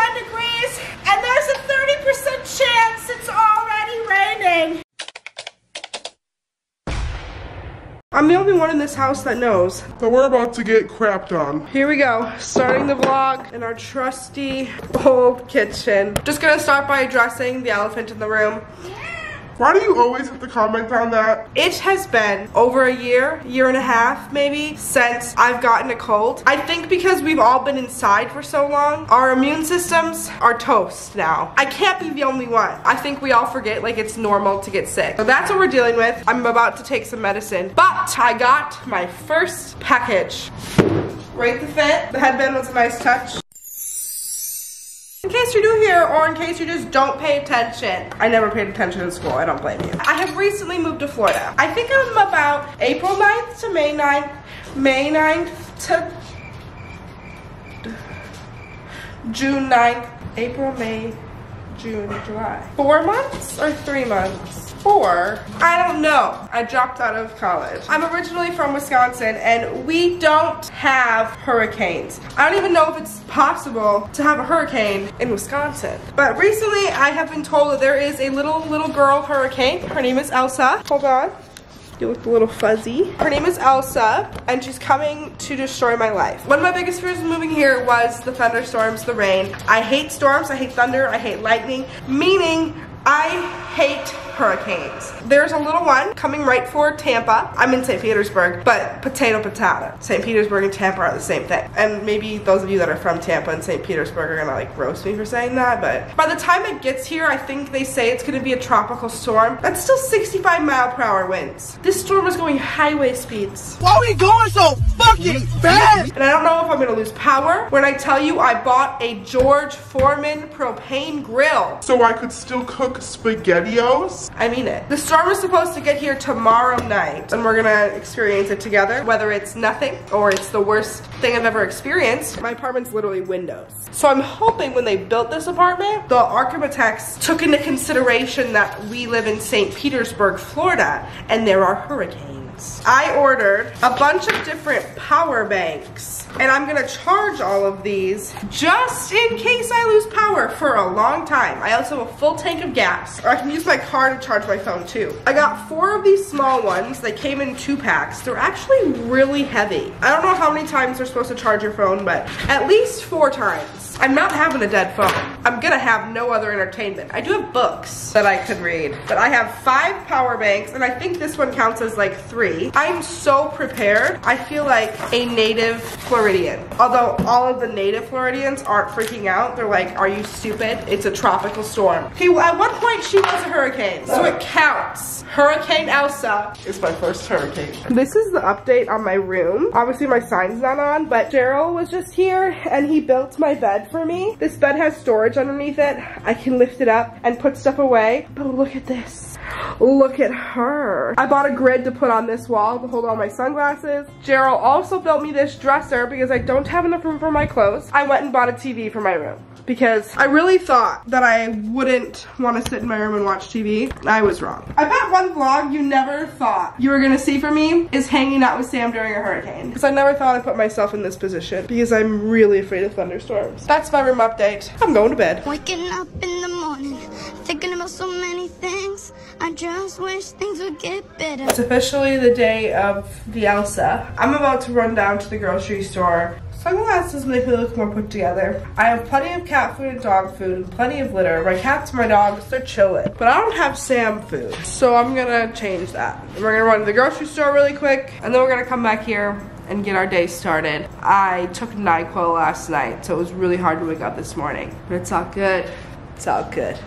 31 degrees, and there's a 30% chance it's already raining. I'm the only one in this house that knows. But we're about to get crapped on. Here we go, starting the vlog in our trusty old kitchen. Just gonna start by addressing the elephant in the room. Why do you always have to comment on that? It has been over a year, year and a half maybe, since I've gotten a cold. I think because we've all been inside for so long, our immune systems are toast now. I can't be the only one. I think we all forget like it's normal to get sick. So that's what we're dealing with. I'm about to take some medicine, but I got my first package. Right the fit. The headband was a nice touch. In case you're new here or in case you just don't pay attention, I never paid attention in school, I don't blame you. I have recently moved to Florida. I think I'm about April 9th to May 9th, May 9th to June 9th, April, May, June, July. Four months or three months? Four? I don't know. I dropped out of college. I'm originally from Wisconsin and we don't have hurricanes. I don't even know if it's possible to have a hurricane in Wisconsin. But recently I have been told that there is a little, little girl hurricane. Her name is Elsa. Hold on. You look a little fuzzy. Her name is Elsa, and she's coming to destroy my life. One of my biggest fears moving here was the thunderstorms, the rain. I hate storms, I hate thunder, I hate lightning, meaning I hate hurricanes. There's a little one coming right for Tampa. I'm in St. Petersburg, but potato potato. St. Petersburg and Tampa are the same thing. And maybe those of you that are from Tampa and St. Petersburg are gonna like roast me for saying that, but by the time it gets here, I think they say it's gonna be a tropical storm. That's still 65 mile per hour winds. This storm is going highway speeds. Why are we going so fucking fast? And I don't know if I'm gonna lose power when I tell you I bought a George Foreman propane grill. So I could still cook SpaghettiOs? I mean it. The storm is supposed to get here tomorrow night and we're gonna experience it together, whether it's nothing or it's the worst thing I've ever experienced. My apartment's literally windows. So I'm hoping when they built this apartment, the architects took into consideration that we live in St. Petersburg, Florida, and there are hurricanes. I ordered a bunch of different power banks and I'm gonna charge all of these just in case I lose power for a long time. I also have a full tank of gas. Or I can use my car to charge my phone too. I got four of these small ones. They came in two packs. They're actually really heavy. I don't know how many times they're supposed to charge your phone, but at least four times. I'm not having a dead phone. I'm gonna have no other entertainment. I do have books that I could read, but I have five power banks, and I think this one counts as like three. I'm so prepared. I feel like a native Floridian. Although all of the native Floridians aren't freaking out. They're like, are you stupid? It's a tropical storm. Okay, well, at one point she was a hurricane, so it counts. Hurricane Elsa is my first hurricane. This is the update on my room. Obviously my sign's not on, but Daryl was just here and he built my bed for me. This bed has storage underneath it. I can lift it up and put stuff away. But look at this. Look at her. I bought a grid to put on this wall to hold all my sunglasses. Gerald also built me this dresser because I don't have enough room for my clothes. I went and bought a TV for my room because I really thought that I wouldn't want to sit in my room and watch TV. I was wrong. I bet one vlog you never thought you were gonna see from me is hanging out with Sam during a hurricane. Because I never thought I'd put myself in this position because I'm really afraid of thunderstorms. That's my room update. I'm going to bed. Waking up in the about so many things. I just wish things would get better. It's officially the day of the Elsa. I'm about to run down to the grocery store Sunglasses make me look more put together. I have plenty of cat food and dog food and plenty of litter. My cats, and my dogs, they're chilling. But I don't have Sam food. So I'm gonna change that. We're gonna run to the grocery store really quick and then we're gonna come back here and get our day started. I took NyQuil last night, so it was really hard to wake up this morning. But it's all good. It's all good.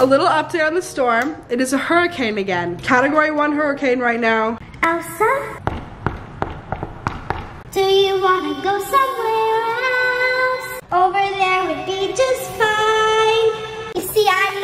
A little update on the storm. It is a hurricane again. Category one hurricane right now. Elsa? Do you wanna go somewhere else? Over there would be just fine. You see, I'm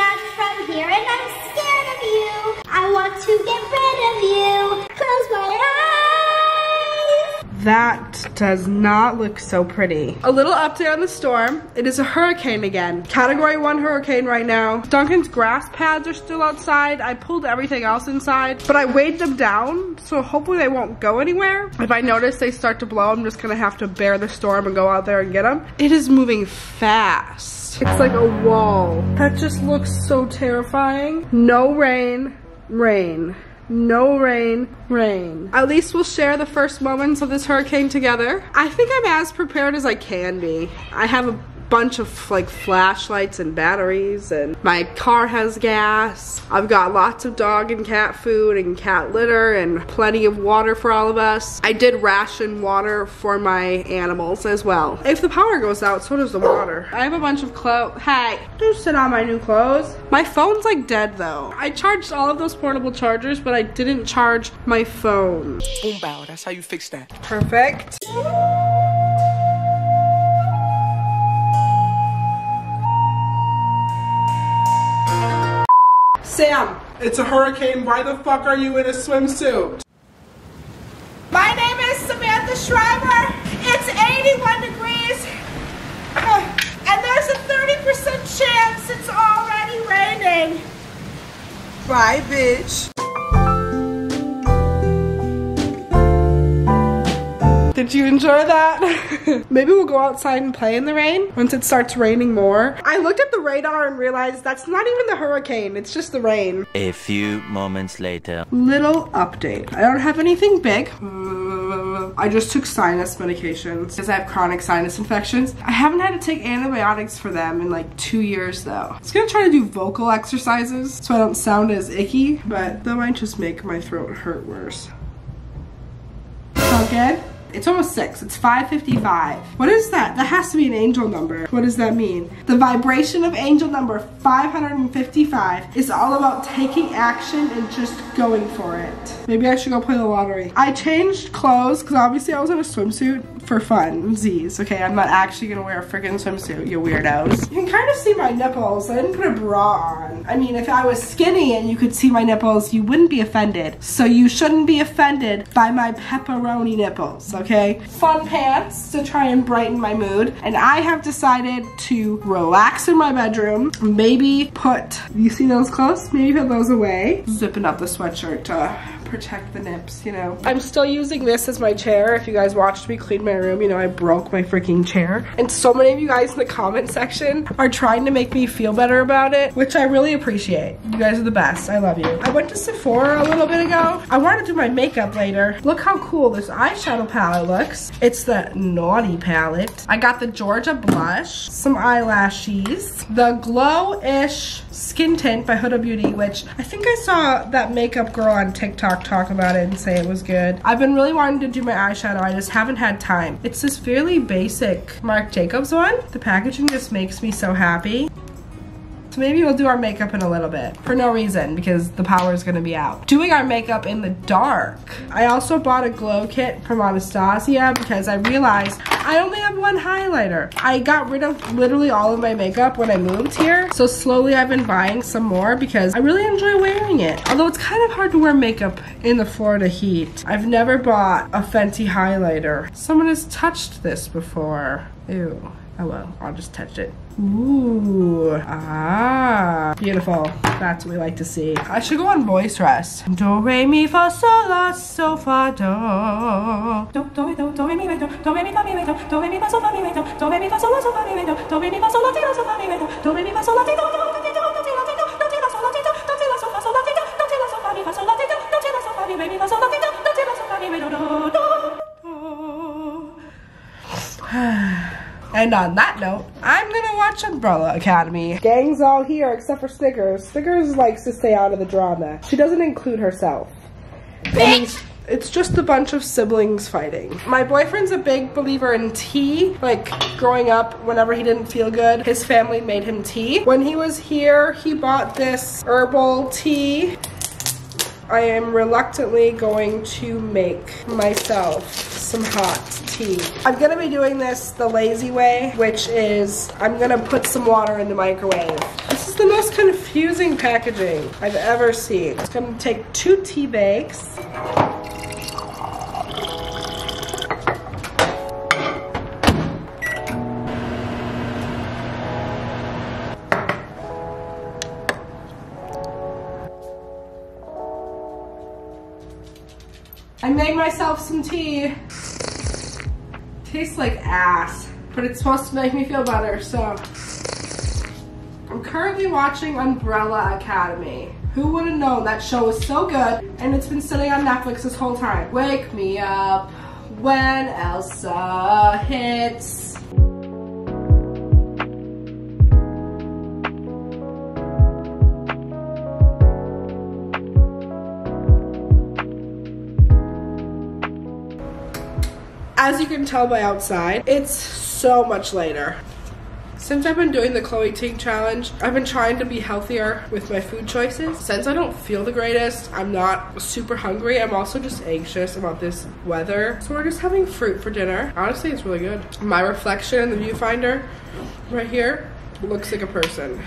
that does not look so pretty. A little update on the storm. It is a hurricane again. Category one hurricane right now. Duncan's grass pads are still outside. I pulled everything else inside, but I weighed them down, so hopefully they won't go anywhere. If I notice they start to blow, I'm just gonna have to bear the storm and go out there and get them. It is moving fast. It's like a wall. That just looks so terrifying. No rain, rain. No rain, rain. At least we'll share the first moments of this hurricane together. I think I'm as prepared as I can be. I have a bunch of like flashlights and batteries and my car has gas. I've got lots of dog and cat food and cat litter and plenty of water for all of us. I did ration water for my animals as well. If the power goes out, so does the water. I have a bunch of clothes. Hey, don't sit on my new clothes. My phone's like dead though. I charged all of those portable chargers, but I didn't charge my phone. Boom bow, that's how you fix that. Perfect. Sam, It's a hurricane. Why the fuck are you in a swimsuit? my name is Samantha Schreiber. It's 81 degrees. And there's a 30% chance it's already raining. Bye, bitch. Did you enjoy that? Maybe we'll go outside and play in the rain once it starts raining more. I looked at the radar and realized that's not even the hurricane, it's just the rain. A few moments later. Little update. I don't have anything big. I just took sinus medications because I have chronic sinus infections. I haven't had to take antibiotics for them in like two years though. I was gonna try to do vocal exercises so I don't sound as icky, but that might just make my throat hurt worse. Sound good? It's almost six. It's 555. What is that? That has to be an angel number. What does that mean? The vibration of angel number 555 is all about taking action and just going for it. Maybe I should go play the lottery. I changed clothes because obviously I was in a swimsuit for fun. Z's. Okay, I'm not actually gonna wear a freaking swimsuit, you weirdos. You can kind of see my nipples. I didn't put a bra on. I mean, if I was skinny and you could see my nipples, you wouldn't be offended. So you shouldn't be offended by my pepperoni nipples, okay? Fun pants to try and brighten my mood. And I have decided to relax in my bedroom. Maybe put, you see those clothes? Maybe put those away. Zipping up the sweatshirt to protect the nips, you know. I'm still using this as my chair. If you guys watched me clean my room, you know I broke my freaking chair. And so many of you guys in the comment section are trying to make me feel better about it, which I really appreciate. You guys are the best. I love you. I went to Sephora a little bit ago. I wanted to do my makeup later. Look how cool this eyeshadow palette looks. It's the Naughty palette. I got the Georgia blush, some eyelashes, the Glow-ish skin tint by Huda Beauty, which I think I saw that makeup girl on TikTok talk about it and say it was good. I've been really wanting to do my eyeshadow. I just haven't had time. It's this fairly basic Marc Jacobs one. The packaging just makes me so happy. So maybe we'll do our makeup in a little bit for no reason because the power is gonna be out. Doing our makeup in the dark. I also bought a glow kit from Anastasia because I realized I only have one highlighter. I got rid of literally all of my makeup when I moved here. So slowly I've been buying some more because I really enjoy wearing it. Although it's kind of hard to wear makeup in the Florida heat. I've never bought a Fenty highlighter. Someone has touched this before. Ew. Oh well, I'll just touch it. Ooh, ah, beautiful. That's what we like to see. I should go on voice rest. Do, re, mi, fa, sol, la, so, fa, do. Do, do, do, do, re, mi, re, do, do, re, mi, fa, mi, re, do, do, re, mi, fa, sol, fa, mi, re, do, do, re, mi, fa, sol, la, so, fa, mi, re, do, do, re, mi, fa, sol, la, ti, la, so, fa, mi, re, do, do, re, mi, fa, sol, la, ti, do, do, And on that note, I'm gonna watch Umbrella Academy. Gang's all here except for Snickers. Snickers likes to stay out of the drama. She doesn't include herself. Bitch! It's just a bunch of siblings fighting. My boyfriend's a big believer in tea. Like, growing up, whenever he didn't feel good, his family made him tea. When he was here, he bought this herbal tea. I am reluctantly going to make myself some hot tea. I'm gonna be doing this the lazy way, which is I'm gonna put some water in the microwave. This is the most confusing packaging I've ever seen. It's gonna take two tea bags. I made myself some tea. Tastes like ass, but it's supposed to make me feel better, so. I'm currently watching Umbrella Academy. Who would have known that show was so good and it's been sitting on Netflix this whole time? Wake me up when Elsa hits. As you can tell by outside, it's so much later. Since I've been doing the Chloe Ting challenge, I've been trying to be healthier with my food choices. Since I don't feel the greatest, I'm not super hungry. I'm also just anxious about this weather. So we're just having fruit for dinner. Honestly, it's really good. My reflection in the viewfinder right here looks like a person.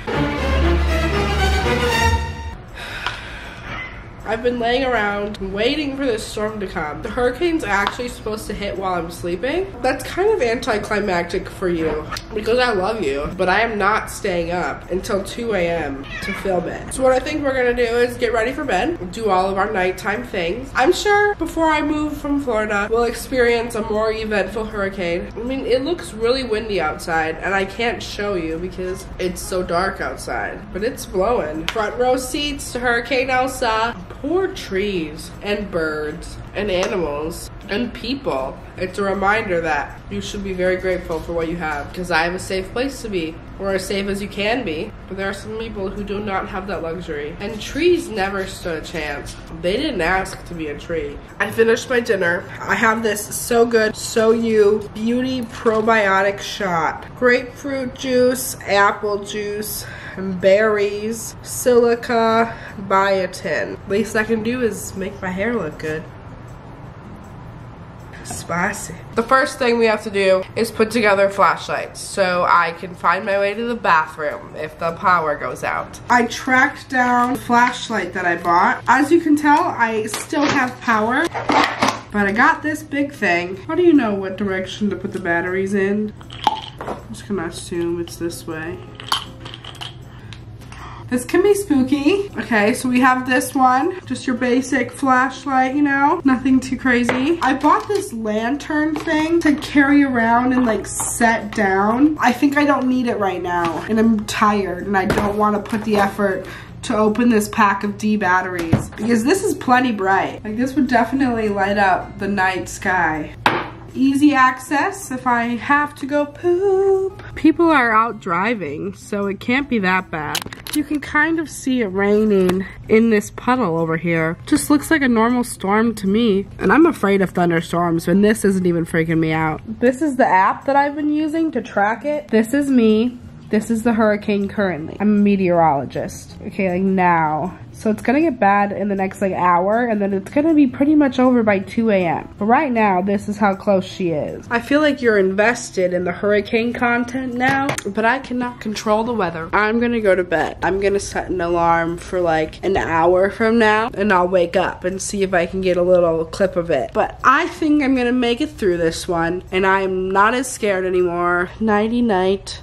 I've been laying around waiting for this storm to come. The hurricane's actually supposed to hit while I'm sleeping. That's kind of anticlimactic for you because I love you, but I am not staying up until 2 a.m. to film it. So what I think we're gonna do is get ready for bed, do all of our nighttime things. I'm sure before I move from Florida, we'll experience a more eventful hurricane. I mean, it looks really windy outside and I can't show you because it's so dark outside, but it's blowing. Front row seats to Hurricane Elsa poor trees and birds and animals and people. It's a reminder that you should be very grateful for what you have because I have a safe place to be, or as safe as you can be. But there are some people who do not have that luxury. And trees never stood a chance. They didn't ask to be a tree. I finished my dinner. I have this So Good, So You Beauty Probiotic Shot. Grapefruit juice, apple juice, berries, silica, biotin. Least I can do is make my hair look good. Spicy. The first thing we have to do is put together flashlights so I can find my way to the bathroom if the power goes out. I tracked down the flashlight that I bought. As you can tell, I still have power. But I got this big thing. How do you know what direction to put the batteries in? I'm just gonna assume it's this way. This can be spooky. Okay, so we have this one. Just your basic flashlight, you know? Nothing too crazy. I bought this lantern thing to carry around and like set down. I think I don't need it right now. And I'm tired and I don't want to put the effort to open this pack of D batteries because this is plenty bright. Like this would definitely light up the night sky easy access if I have to go poop. People are out driving, so it can't be that bad. You can kind of see it raining in this puddle over here. Just looks like a normal storm to me. And I'm afraid of thunderstorms, and this isn't even freaking me out. This is the app that I've been using to track it. This is me. This is the hurricane currently. I'm a meteorologist. Okay, like now. So it's gonna get bad in the next like hour and then it's gonna be pretty much over by 2 a.m. But right now, this is how close she is. I feel like you're invested in the hurricane content now, but I cannot control the weather. I'm gonna go to bed. I'm gonna set an alarm for like an hour from now and I'll wake up and see if I can get a little clip of it. But I think I'm gonna make it through this one and I'm not as scared anymore. Nighty night.